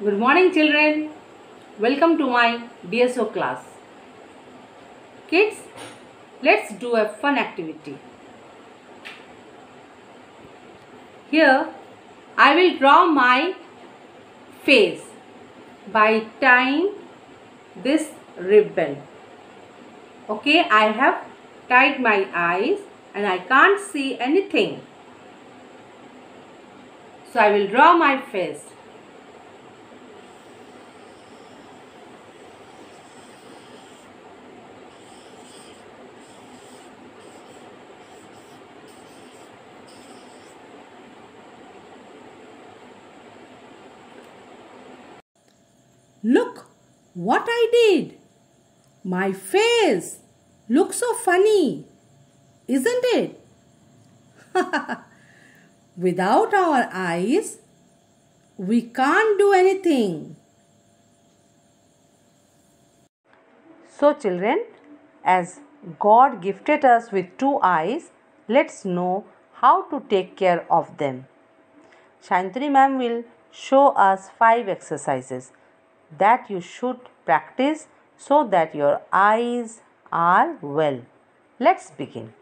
Good morning, children. Welcome to my DSO class. Kids, let's do a fun activity. Here, I will draw my face by tying this ribbon. Okay, I have tied my eyes and I can't see anything. So I will draw my face. Look what I did. My face looks so funny, isn't it? Without our eyes, we can't do anything. So, children, as God gifted us with two eyes, let's know how to take care of them. Shantini ma'am will show us five exercises that you should practice so that your eyes are well. Let's begin.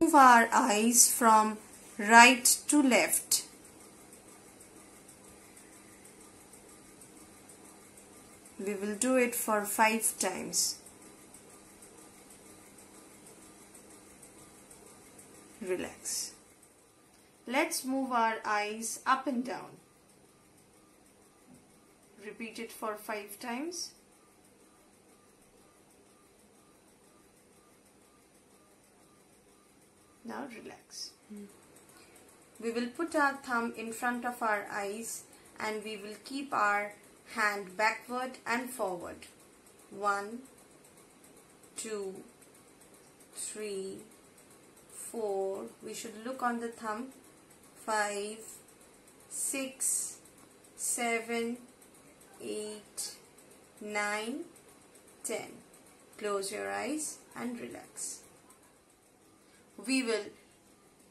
Move our eyes from right to left. We will do it for five times. Relax. Let's move our eyes up and down. Repeat it for five times. Now relax. Hmm. We will put our thumb in front of our eyes and we will keep our hand backward and forward. One, two, three, four. We should look on the thumb. Five, six, seven, eight, nine, ten. Close your eyes and relax. We will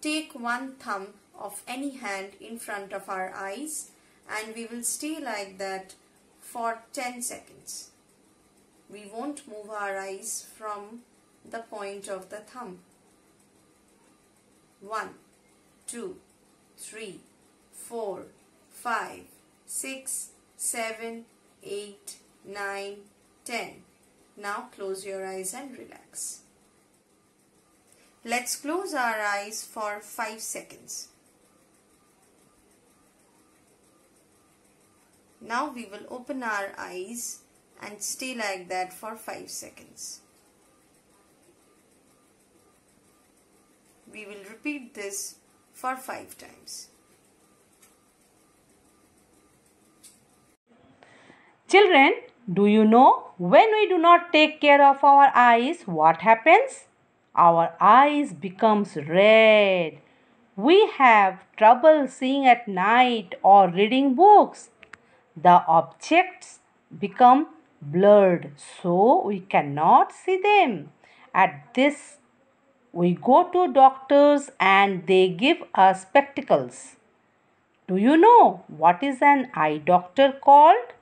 take one thumb of any hand in front of our eyes and we will stay like that for 10 seconds. We won't move our eyes from the point of the thumb. 1, 2, 3, 4, 5, 6, 7, 8, 9, 10. Now close your eyes and relax. Let's close our eyes for 5 seconds. Now we will open our eyes and stay like that for 5 seconds. We will repeat this for 5 times. Children, do you know when we do not take care of our eyes, what happens? Our eyes becomes red. We have trouble seeing at night or reading books. The objects become blurred so we cannot see them. At this we go to doctors and they give us spectacles. Do you know what is an eye doctor called?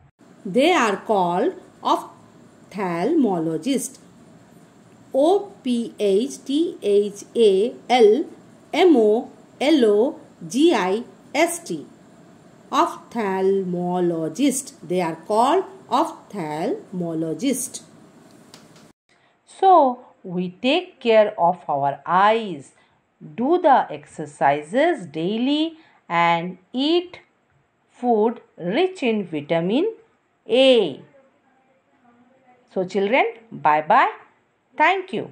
They are called ophthalmologist. O P H T H A L M O L O G I S T. Ophthalmologist. They are called ophthalmologist. So, we take care of our eyes, do the exercises daily, and eat food rich in vitamin A. So, children, bye bye. Thank you.